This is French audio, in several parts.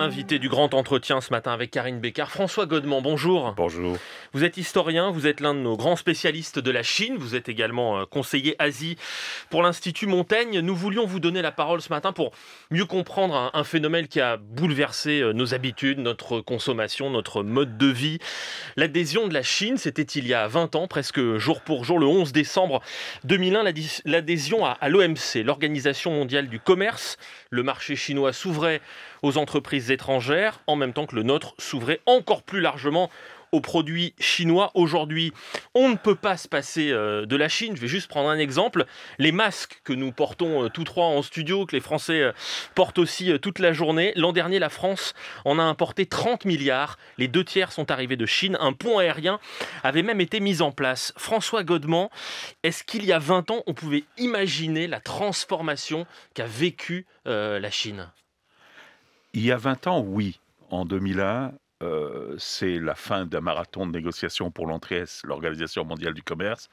Invité du grand entretien ce matin avec Karine Bécard. François Godement, bonjour. Bonjour. Vous êtes historien, vous êtes l'un de nos grands spécialistes de la Chine, vous êtes également euh, conseiller Asie pour l'Institut Montaigne. Nous voulions vous donner la parole ce matin pour mieux comprendre un, phénomène qui a bouleversé euh, nos habitudes, notre consommation, notre mode de vie. L'adhésion de la Chine, c'était il y a 20 ans, presque jour pour jour, le 11 décembre 2001, l'adhésion à l'OMC, l'Organisation mondiale du commerce. Le marché chinois s'ouvrait aux entreprises étrangères, en même temps que le nôtre s'ouvrait encore plus largement aux produits chinois. Aujourd'hui, on ne peut pas se passer euh, de la Chine. Je vais juste prendre un exemple. Les masques que nous portons euh, tous trois en studio, que les Français euh, portent aussi toute la journée. L'an dernier, la France en a importé 30 milliards. Les deux tiers sont arrivés de Chine. Un pont aérien avait même été mis en place. François Godement, est-ce qu'il y a 20 ans, on pouvait imaginer la transformation qu'a vécue la Chine? Il y a 20 ans, oui. En 2001, euh, c'est la fin d'un marathon de négociations pour l'entrée l'Organisation mondiale du commerce.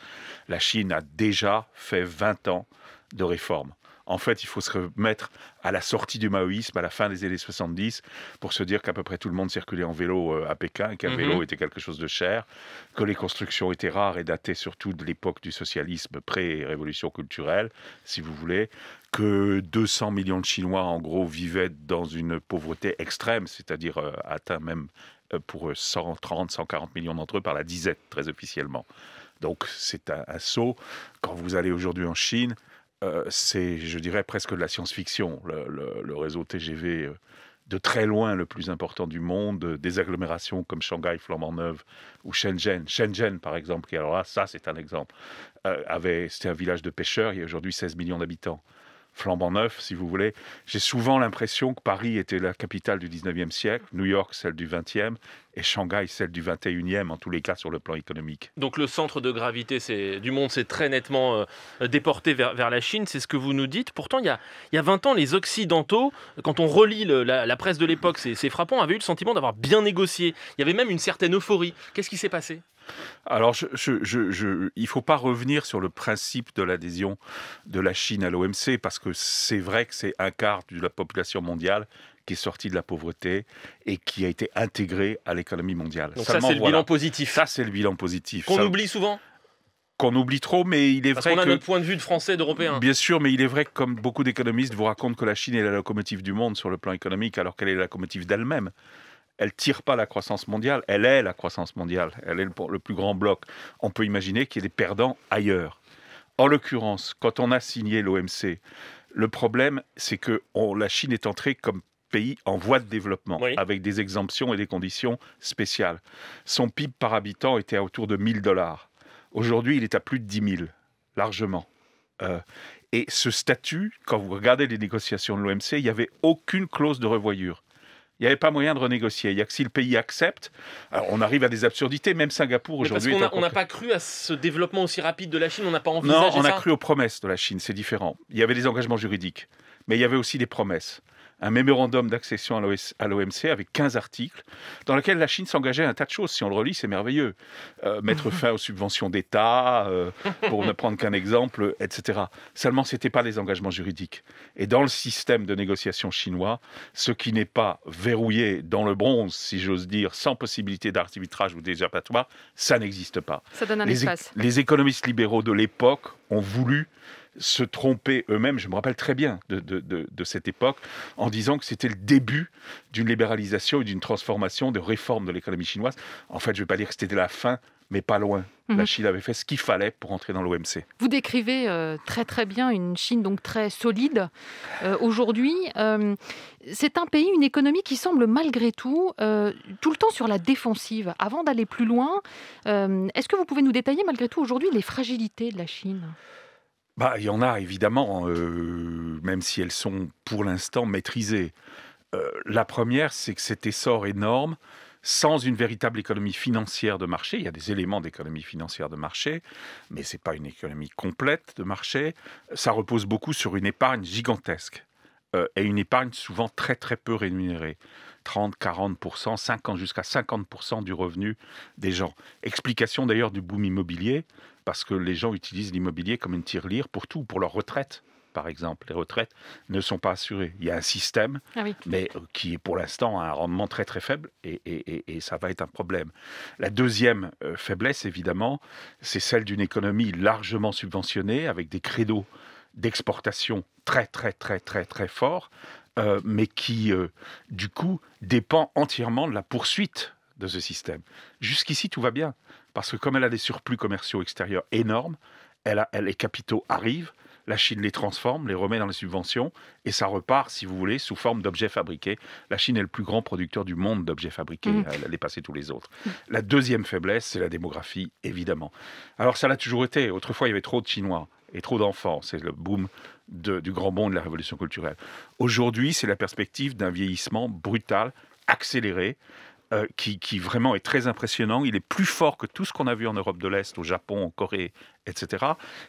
La Chine a déjà fait 20 ans de réformes. En fait, il faut se remettre à la sortie du maoïsme à la fin des années 70 pour se dire qu'à peu près tout le monde circulait en vélo euh, à Pékin, qu'un vélo mhm. était quelque chose de cher, que les constructions étaient rares et datées surtout de l'époque du socialisme pré-révolution culturelle, si vous voulez, que 200 millions de Chinois, en gros, vivaient dans une pauvreté extrême, c'est-à-dire euh, atteint même euh, pour 130, 140 millions d'entre eux par la disette, très officiellement. Donc c'est un, saut. Quand vous allez aujourd'hui en Chine, euh, c'est, je dirais, presque de la science-fiction. Le, réseau TGV euh, de très loin le plus important du monde, des agglomérations comme Shanghai, Flamand-Neuve ou Shenzhen. Shenzhen, par exemple, qui alors là, ça c'est un exemple, avait, c'était un village de pêcheurs, il y a aujourd'hui 16 millions d'habitants flambant neuf, si vous voulez. J'ai souvent l'impression que Paris était la capitale du 19e siècle, New York celle du 20e, et Shanghai celle du 21e, en tous les cas sur le plan économique. Donc le centre de gravité du monde s'est très nettement euh, déporté vers, la Chine, c'est ce que vous nous dites. Pourtant, il y, a, il y a 20 ans, les Occidentaux, quand on relit la, presse de l'époque, c'est frappant, avaient eu le sentiment d'avoir bien négocié. Il y avait même une certaine euphorie. Qu'est-ce qui s'est passé? Alors, il ne faut pas revenir sur le principe de l'adhésion de la Chine à l'OMC, parce que c'est vrai que c'est un quart de la population mondiale qui est sortie de la pauvreté et qui a été intégrée à l'économie mondiale. Donc ça, c'est le bilan positif. Ça, c'est le bilan positif. Qu'on oublie souvent qu'on oublie trop, mais il est Parce vrai qu'on a notre point de vue de français, d'européen. Bien sûr, mais il est vrai que comme beaucoup d'économistes vous racontent que la Chine est la locomotive du monde sur le plan économique, alors qu'elle est la locomotive d'elle-même elle tire pas la croissance mondiale, elle est la croissance mondiale, elle est le, plus grand bloc. On peut imaginer qu'il y ait des perdants ailleurs. En l'occurrence, quand on a signé l'OMC, le problème, c'est que la Chine est entrée comme pays en voie de développement, avec des exemptions et des conditions spéciales. Son PIB par habitant était à autour de 1000 dollars. Aujourd'hui, il est à plus de 10 000, largement. Euh, et ce statut, quand vous regardez les négociations de l'OMC, il n'y avait aucune clause de revoyure il n'y avait pas moyen de renégocier. Il n'y a que si le pays accepte. Alors on arrive à des absurdités, même Singapour aujourd'hui. Parce qu'on n'a pas cru à ce développement aussi rapide de la Chine, on n'a pas envisagé ça. Non, on a cru aux promesses de la Chine, c'est différent. Il y avait des engagements juridiques, mais il y avait aussi des promesses un mémorandum d'accession à l'OMC avec 15 articles, dans lequel la Chine s'engageait à un tas de choses. Si on le relit, c'est merveilleux. Euh, mettre fin aux subventions d'État, euh, pour ne prendre qu'un exemple, etc. Seulement, ce n'était pas les engagements juridiques. Et dans le système de négociation chinois, ce qui n'est pas verrouillé dans le bronze, si j'ose dire, sans possibilité d'arbitrage ou d'échappatoire, ça n'existe pas. Ça donne un les, espace. Les économistes libéraux de l'époque ont voulu se tromper eux-mêmes, je me rappelle très bien de, de, cette époque, en disant que c'était le début d'une libéralisation et d'une transformation, de réforme de l'économie chinoise. En fait, je ne vais pas dire que c'était la fin, mais pas loin. La mhm. Chine avait fait ce qu'il fallait pour entrer dans l'OMC. Vous décrivez euh, très très bien une Chine donc très solide. Euh, aujourd'hui, euh, c'est un pays, une économie qui semble malgré tout tout le temps sur la défensive. Avant d'aller plus loin, est-ce que vous pouvez nous détailler malgré tout aujourd'hui les fragilités de la Chine? Bah, il y en a évidemment, euh, même si elles sont pour l'instant maîtrisées. Euh, la première, c'est que cet essor énorme, sans une véritable économie financière de marché, il y a des éléments d'économie financière de marché, mais ce n'est pas une économie complète de marché, ça repose beaucoup sur une épargne gigantesque, euh, et une épargne souvent très très peu rémunérée. 30, 40%, 50 jusqu'à 50% du revenu des gens. Explication d'ailleurs du boom immobilier, parce que les gens utilisent l'immobilier comme une tirelire pour tout, pour leur retraite par exemple. Les retraites ne sont pas assurées. Il y a un système, Ah oui. mais euh, qui pour l'instant a un rendement très très faible et, et- et- et ça va être un problème. La deuxième euh, faiblesse, évidemment, c'est celle d'une économie largement subventionnée avec des credos d'exportation très très très très très forts, euh, mais qui euh, du coup dépend entièrement de la poursuite de ce système. Jusqu'ici, tout va bien, parce que comme elle a des surplus commerciaux extérieurs énormes, elle a, elle- les capitaux arrivent, la Chine les transforme, les remet dans les subventions, et ça repart, si vous voulez, sous forme d'objets fabriqués. La Chine est le plus grand producteur du monde d'objets fabriqués, Mhm. elle a dépassé tous les autres. La deuxième faiblesse, c'est la démographie, évidemment. Alors ça l'a toujours été. Autrefois, il y avait trop de Chinois et trop d'enfants. C'est le boom de- du grand bond de la révolution culturelle. Aujourd'hui, c'est la perspective d'un vieillissement brutal, accéléré, euh, qui, vraiment est très impressionnant. Il est plus fort que tout ce qu'on a vu en Europe de l'Est, au Japon, en Corée, etc.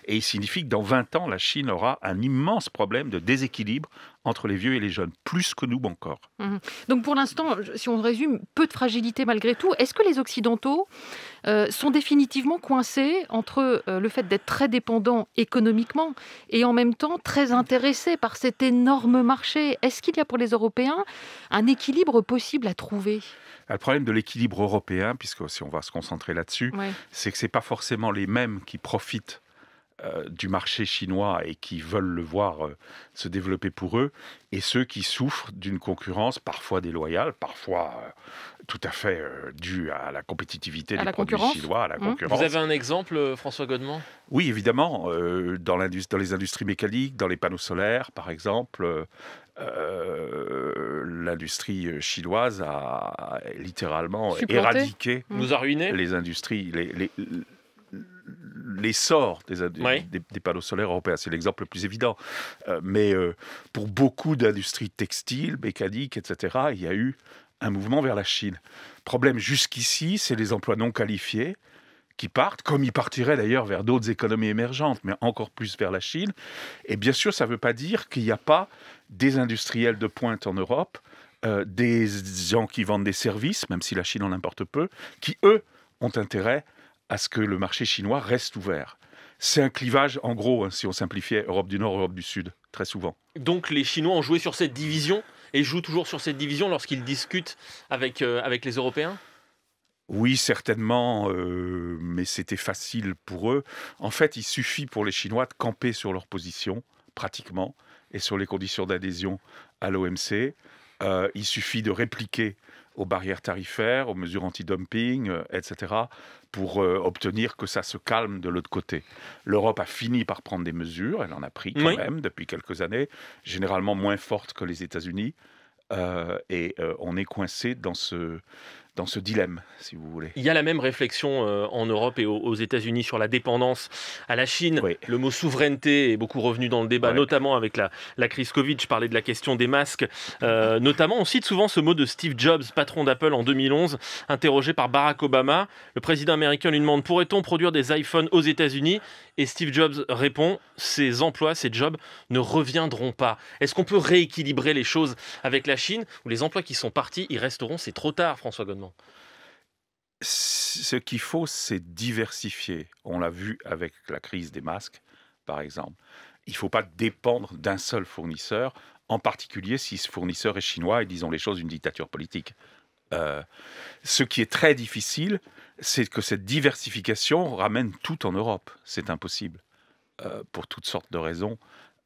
Et il signifie que dans 20 ans, la Chine aura un immense problème de déséquilibre entre les vieux et les jeunes, plus que nous encore. Donc pour l'instant, si on résume, peu de fragilité malgré tout. Est-ce que les Occidentaux euh, sont définitivement coincés entre euh, le fait d'être très dépendants économiquement et en même temps très intéressés par cet énorme marché? Est-ce qu'il y a pour les Européens un équilibre possible à trouver? Le problème de l'équilibre européen, puisque si on va se concentrer là-dessus, Ouais. c'est que ce pas forcément les mêmes qui profitent euh, du marché chinois et qui veulent le voir euh, se développer pour eux, et ceux qui souffrent d'une concurrence parfois déloyale, parfois euh, tout à fait euh, due à la compétitivité À des la produits chinois, à la Mmh. concurrence. Vous avez un exemple, François Godement Oui, évidemment, euh, dans, les industries mécaniques, dans les panneaux solaires, par exemple, euh, euh, l'industrie chinoise a littéralement Supplanté. éradiqué Mm. Nous a ruinés? les industries, les, les- l'essor des, indu- Oui. des, des panneaux solaires européens. C'est l'exemple le plus évident. Euh, mais euh, pour beaucoup d'industries textiles, mécaniques, etc., il y a eu un mouvement vers la Chine. Problème jusqu'ici, c'est les emplois non qualifiés qui partent, comme ils partiraient d'ailleurs vers d'autres économies émergentes, mais encore plus vers la Chine. Et bien sûr, ça ne veut pas dire qu'il n'y a pas des industriels de pointe en Europe, euh, des gens qui vendent des services, même si la Chine en importe peu, qui, eux, ont intérêt à ce que le marché chinois reste ouvert. C'est un clivage, en gros, hein, si on simplifiait, Europe du Nord, Europe du Sud, très souvent. Donc les Chinois ont joué sur cette division et jouent toujours sur cette division lorsqu'ils discutent avec, euh, avec les Européens? Oui, certainement, euh, mais c'était facile pour eux. En fait, il suffit pour les Chinois de camper sur leur position, pratiquement, et sur les conditions d'adhésion à l'OMC. Euh, il suffit de répliquer aux barrières tarifaires, aux mesures anti-dumping, euh, etc., pour euh, obtenir que ça se calme de l'autre côté. L'Europe a fini par prendre des mesures, elle en a pris quand Oui. même depuis quelques années, généralement moins fortes que les États-Unis, euh, et euh, on est coincé dans ce, dans ce dilemme, si vous voulez. Il y a la même réflexion euh, en Europe et aux, aux États-Unis sur la dépendance à la Chine. Oui. Le mot souveraineté est beaucoup revenu dans le débat, Ouais. notamment avec la, la crise Covid. Je parlais de la question des masques. Euh, notamment, on cite souvent ce mot de Steve Jobs, patron d'Apple en 2011, interrogé par Barack Obama. Le président américain lui demande pourrait-on produire des iPhones aux États-Unis? Et Steve Jobs répond ces emplois, ces jobs ne reviendront pas. Est-ce qu'on peut rééquilibrer les choses avec la Chine? Ou les emplois qui sont partis, ils resteront? C'est trop tard, François Ce qu'il faut, c'est diversifier. On l'a vu avec la crise des masques, par exemple. Il ne faut pas dépendre d'un seul fournisseur, en particulier si ce fournisseur est chinois et, disons les choses, une dictature politique. Euh, ce qui est très difficile, c'est que cette diversification ramène tout en Europe. C'est impossible, euh, pour toutes sortes de raisons.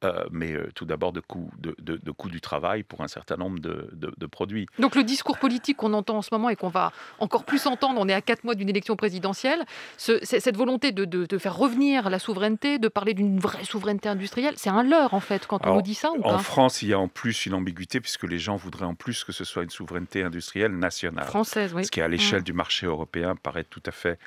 Euh, mais euh, tout d'abord de coût, de, de- de coût du travail pour un certain nombre de- produits. Donc le discours politique qu'on entend en ce moment et qu'on va encore plus entendre, on est à quatre mois d'une élection présidentielle, ce- cette volonté de, faire revenir la souveraineté, de parler d'une vraie souveraineté industrielle, c'est un leurre en fait quand on dit ça ou En France, il y a en plus une ambiguïté puisque les gens voudraient en plus que ce soit une souveraineté industrielle nationale. Française, oui. Ce qui, à l'échelle Mm. du marché européen, paraît tout à fait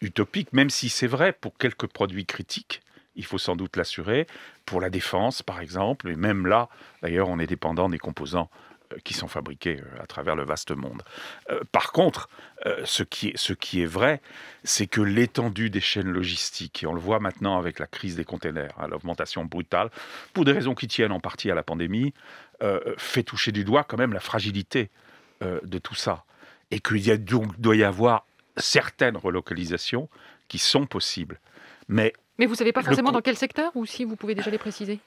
utopique, même si c'est vrai pour quelques produits critiques. Il faut sans doute l'assurer. Pour la défense, par exemple, et même là, d'ailleurs, on est dépendant des composants euh, qui sont fabriqués euh, à travers le vaste monde. Euh, par contre, ce, qui est, vrai, c'est que l'étendue des chaînes logistiques, et on le voit maintenant avec la crise des containers, hein, l'augmentation brutale, pour des raisons qui tiennent en partie à la pandémie, fait toucher du doigt quand même la fragilité de tout ça. Et qu'il y a donc, doit y avoir certaines relocalisations qui sont possibles. Mais Mais vous ne savez pas forcément dans quel secteur ou si vous pouvez déjà les préciser?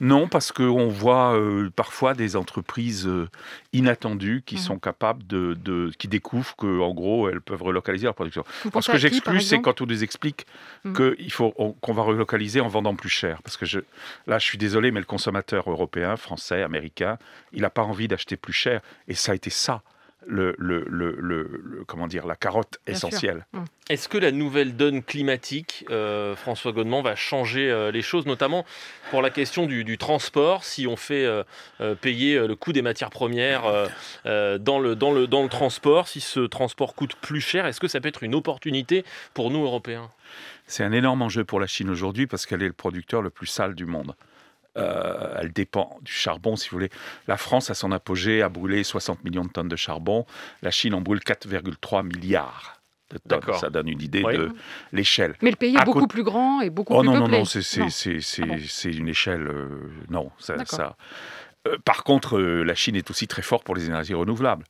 Non, parce qu'on voit euh, parfois des entreprises euh, inattendues qui mmh. sont capables de, qui découvrent qu'en gros elles peuvent relocaliser leur production. Ce que j'exclus, c'est quand on nous explique mmh. qu'il faut qu'on va relocaliser en vendant plus cher. Parce que je, là, je suis désolé, mais le consommateur européen, français, américain, il n'a pas envie d'acheter plus cher. Et ça a été ça le, le, le, comment dire, la carotte essentielle. Hum. Est-ce que la nouvelle donne climatique, euh, François Godement, va changer euh, les choses, notamment pour la question du, transport Si on fait euh, payer le coût des matières premières dans, le, dans, le, dans le transport, si ce transport coûte plus cher, est-ce que ça peut être une opportunité pour nous, Européens? C'est un énorme enjeu pour la Chine aujourd'hui parce qu'elle est le producteur le plus sale du monde. Euh, elle dépend du charbon, si vous voulez. La France, à son apogée, a brûlé 60 millions de tonnes de charbon. La Chine en brûle 4,3 milliards de tonnes. Ça donne une idée de l'échelle. Mais le pays est beaucoup plus grand et beaucoup oh, plus non, peuplé. Non, non, c'est une échelle... Euh, non, ça... ça euh, par contre, la Chine est aussi très forte pour les énergies renouvelables.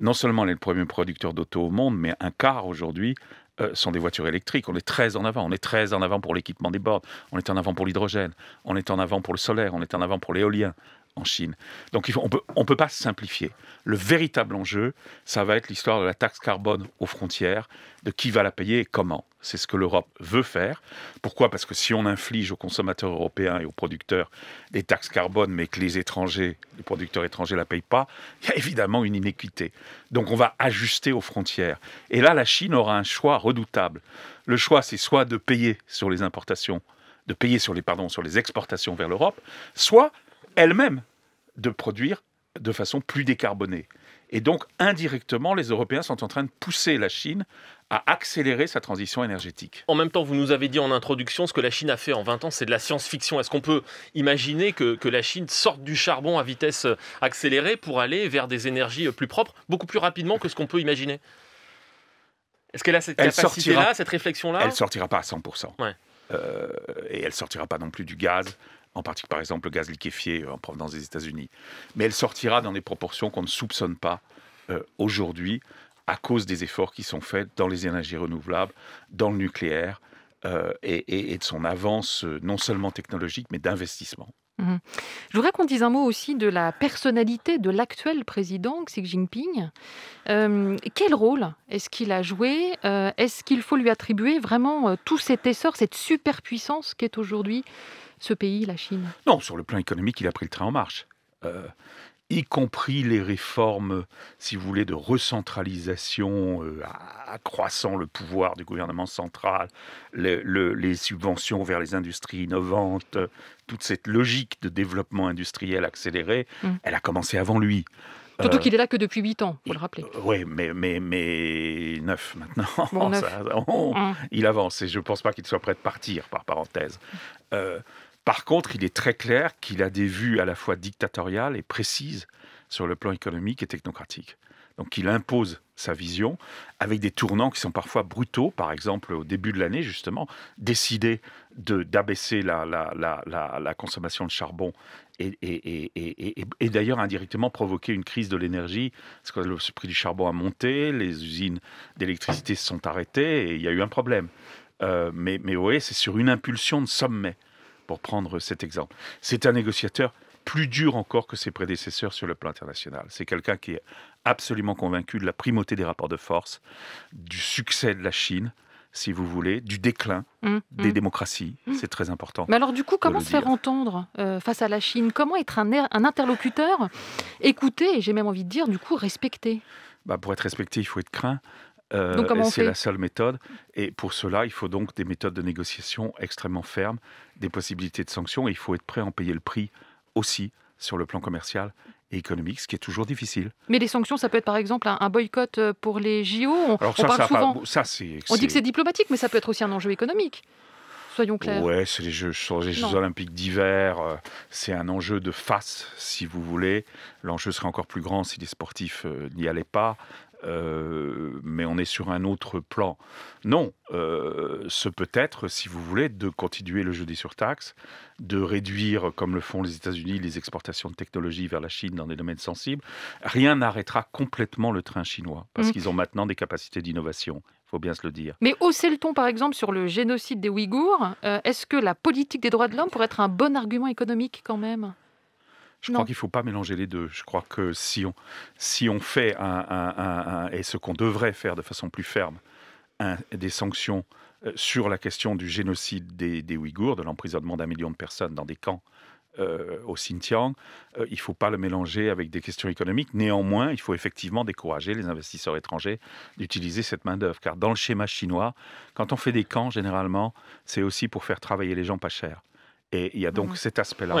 Non seulement elle est le premier producteur d'auto au monde, mais un quart aujourd'hui euh, sont des voitures électriques. On est très en avant. On est très en avant pour l'équipement des bornes. On est en avant pour l'hydrogène. On est en avant pour le solaire. On est en avant pour l'éolien en Chine. Donc on peut, ne peut pas simplifier. Le véritable enjeu, ça va être l'histoire de la taxe carbone aux frontières, de qui va la payer et comment. C'est ce que l'Europe veut faire. Pourquoi? Parce que si on inflige aux consommateurs européens et aux producteurs des taxes carbone, mais que les étrangers, les producteurs étrangers ne la payent pas, il y a évidemment une inéquité. Donc on va ajuster aux frontières. Et là, la Chine aura un choix redoutable. Le choix, c'est soit de payer sur les importations, de payer sur les, pardon, sur les exportations vers l'Europe, soit elle-même de produire de façon plus décarbonée. Et donc, indirectement, les Européens sont en train de pousser la Chine à accélérer sa transition énergétique. En même temps, vous nous avez dit en introduction, ce que la Chine a fait en 20 ans, c'est de la science-fiction. Est-ce qu'on peut imaginer que, la Chine sorte du charbon à vitesse accélérée pour aller vers des énergies plus propres, beaucoup plus rapidement que ce qu'on peut imaginer? Est-ce qu'elle a cette capacité-là, cette réflexion-là? Elle ne sortira pas à 100%. Euh, et elle ne sortira pas non plus du gaz en particulier par exemple le gaz liquéfié en provenance des États-Unis. Mais elle sortira dans des proportions qu'on ne soupçonne pas euh, aujourd'hui à cause des efforts qui sont faits dans les énergies renouvelables, dans le nucléaire euh, et, de son avance euh, non seulement technologique mais d'investissement. Mmh. Je voudrais qu'on dise un mot aussi de la personnalité de l'actuel président Xi Jinping. quel rôle est-ce qu'il a joué Est-ce qu'il faut lui attribuer vraiment tout cet essor, cette superpuissance qu'est aujourd'hui ce pays, la Chine? Non, sur le plan économique, il a pris le train en marche. Euh, y compris les réformes, si vous voulez, de recentralisation, euh, accroissant le pouvoir du gouvernement central, les subventions vers les industries innovantes, toute cette logique de développement industriel accéléré, mmh. elle a commencé avant lui. Surtout euh, qu'il est là que depuis 8 ans, faut le rappeler. oui, mais, mais, mais 9 maintenant. Mmh. Il avance et je ne pense pas qu'il soit prêt de partir, par parenthèse. Euh, par contre, il est très clair qu'il a des vues à la fois dictatoriales et précises sur le plan économique et technocratique. Donc il impose sa vision avec des tournants qui sont parfois brutaux. Par exemple, au début de l'année, justement, décider d'abaisser la, consommation de charbon et, d'ailleurs indirectement provoquer une crise de l'énergie, parce que le prix du charbon a monté, les usines d'électricité se sont arrêtées et il y a eu un problème. Euh, mais, mais voyez, c'est sur une impulsion de sommet pour prendre cet exemple. C'est un négociateur plus dur encore que ses prédécesseurs sur le plan international. C'est quelqu'un qui est absolument convaincu de la primauté des rapports de force, du succès de la Chine, si vous voulez, du déclin mmh, des mmh. démocraties. Mmh. C'est très important. Mais alors du coup, comment se faire entendre euh, face à la Chine? Comment être un, un interlocuteur écouté et j'ai même envie de dire, du coup, respecté bah, Pour être respecté, il faut être craint. Euh, c'est la seule méthode. Et pour cela, il faut donc des méthodes de négociation extrêmement fermes, des possibilités de sanctions, et il faut être prêt à en payer le prix aussi sur le plan commercial et économique, ce qui est toujours difficile. Mais les sanctions, ça peut être par exemple un, boycott euh, pour les JO. On, Alors ça, parle souvent. ça, on dit que c'est diplomatique, mais ça peut être aussi un enjeu économique. Soyons clairs. Ouais, c'est les Jeux, les Jeux Olympiques d'hiver. Euh, c'est un enjeu de face, si vous voulez. L'enjeu serait encore plus grand si les sportifs n'y allaient pas. Euh, mais on est sur un autre plan. Non, euh, ce peut être, si vous voulez, de continuer le jeu des surtaxes, de réduire, comme le font les États-Unis, les exportations de technologies vers la Chine dans des domaines sensibles. Rien n'arrêtera complètement le train chinois, parce mmh. qu'ils ont maintenant des capacités d'innovation faut bien se le dire. Mais hausser le ton, par exemple, sur le génocide des Ouïghours, euh, est-ce que la politique des droits de l'homme pourrait être un bon argument économique quand même? Je crois qu'il ne faut pas mélanger les deux. Je crois que si on, si on fait un, et ce qu'on devrait faire de façon plus ferme, des sanctions euh, sur la question du génocide des, des Ouïghours, de l'emprisonnement d'un million de personnes dans des camps euh, au Xinjiang, euh, il ne faut pas le mélanger avec des questions économiques. Néanmoins, il faut effectivement décourager les investisseurs étrangers d'utiliser cette main-d'œuvre. Car dans le schéma chinois, quand on fait des camps, généralement, c'est aussi pour faire travailler les gens pas chers. Et il y a donc mhm. cet aspect-là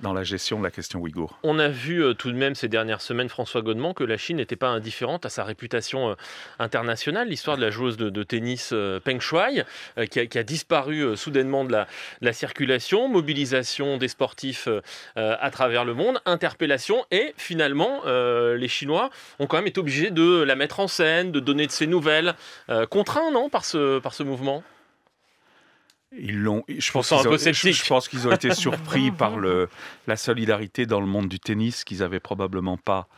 dans la gestion de la question ouïghour. On a vu euh, tout de même ces dernières semaines, François Godement, que la Chine n'était pas indifférente à sa réputation euh, internationale. L'histoire de la joueuse de, tennis euh, Peng Shuai, qui a, disparu soudainement de la, circulation, mobilisation des sportifs à travers le monde, interpellation, et finalement, les Chinois ont quand même été obligés de la mettre en scène, de donner de ses nouvelles. contraints, non, par ce, par ce mouvement? Ils l'ont. Je pense, qu'ils ont, je pense qu'ils ont été surpris par le, la solidarité dans le monde du tennis qu'ils n'avaient probablement pas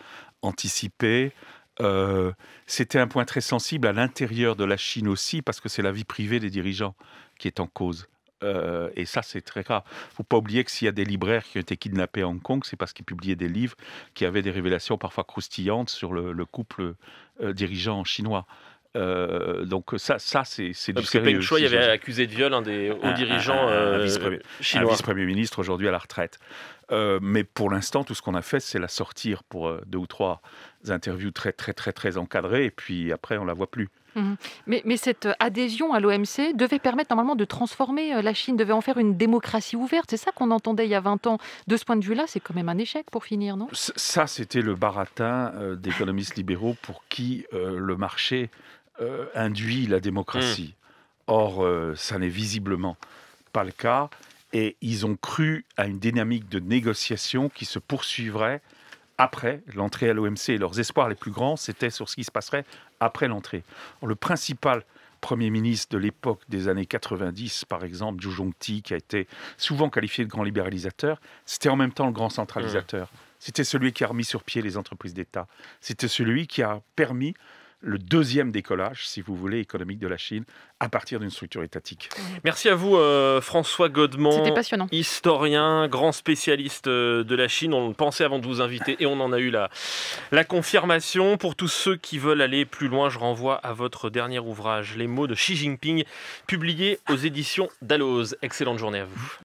anticipé. Euh, c'était un point très sensible à l'intérieur de la Chine aussi, parce que c'est la vie privée des dirigeants qui est en cause. Euh, et ça, c'est très grave. Il ne faut pas oublier que s'il y a des libraires qui ont été kidnappés à Hong Kong, c'est parce qu'ils publiaient des livres qui avaient des révélations parfois croustillantes sur le, couple euh, dirigeant chinois. Euh, donc ça, ça c'est, c'est du sérieux. Peng Shuai avait accusé de viol un des hauts dirigeants euh, chinois. Un vice-premier ministre aujourd'hui à la retraite. Euh, mais pour l'instant, tout ce qu'on a fait, c'est la sortir pour deux ou trois interviews très, très, très, très encadrées, et puis après, on la voit plus. Mmh. Mais, mais, cette adhésion à l'OMC devait permettre normalement de transformer la Chine, devait en faire une démocratie ouverte. C'est ça qu'on entendait il y a 20 ans. De ce point de vue-là, c'est quand même un échec pour finir, non? Ça, c'était le baratin d'économistes libéraux pour qui le marché euh, induit la démocratie. Hmm. Or, euh, ça n'est visiblement pas le cas. Et ils ont cru à une dynamique de négociation qui se poursuivrait après l'entrée à l'OMC. Et leurs espoirs les plus grands, c'était sur ce qui se passerait après l'entrée. Le principal Premier ministre de l'époque des années 90, par exemple, Zhu Zhongti, qui a été souvent qualifié de grand libéralisateur, c'était en même temps le grand centralisateur. Hmm. C'était celui qui a remis sur pied les entreprises d'État. C'était celui qui a permis le deuxième décollage, si vous voulez, économique de la Chine à partir d'une structure étatique. Merci à vous, euh, François Godement, passionnant. historien, grand spécialiste euh, de la Chine. On le pensait avant de vous inviter et on en a eu la, la confirmation. Pour tous ceux qui veulent aller plus loin, je renvoie à votre dernier ouvrage, Les mots de Xi Jinping, publié aux éditions Dalloz. Excellente journée à vous.